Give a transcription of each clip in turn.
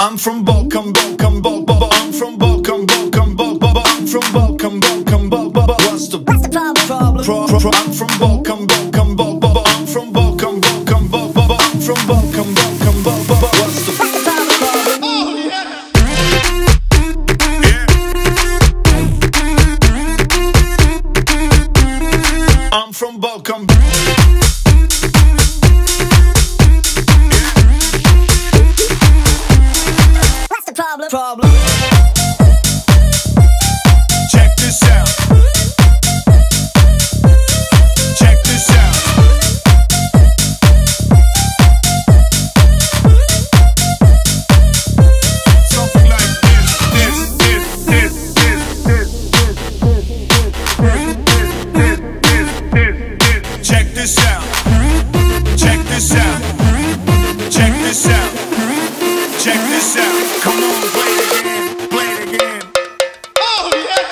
I'm from Balkan, Balkan, Balkan. I'm from Balkan, Balkan, Balkan. I'm from Balkan, Balkan, Balkan. What's the What's the problem? pro- pro- I'm from Balkan, Balkan, Balkan. I'm from Balkan, Balkan, Balkan. I'm from Balkan, Balkan, Balkan. What's the What's the problem? I'm from Balkan. Problem? Check. Come on, play it again. Play it again. Oh yeah.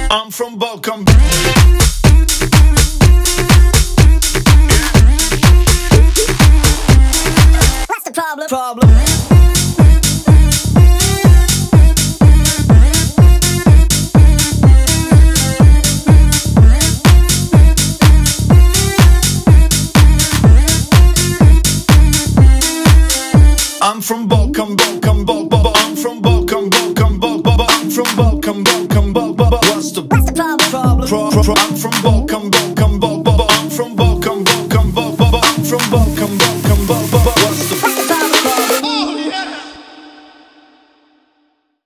yeah. I'm from Balkan. What's the problem? Problem. from Balkan, Balkan, Balkan, I'm from Balkan, Balkan, Balkan, I'm from Balkan, Balkan, Balkan, what's the problem? I'm from Balkan, Balkan.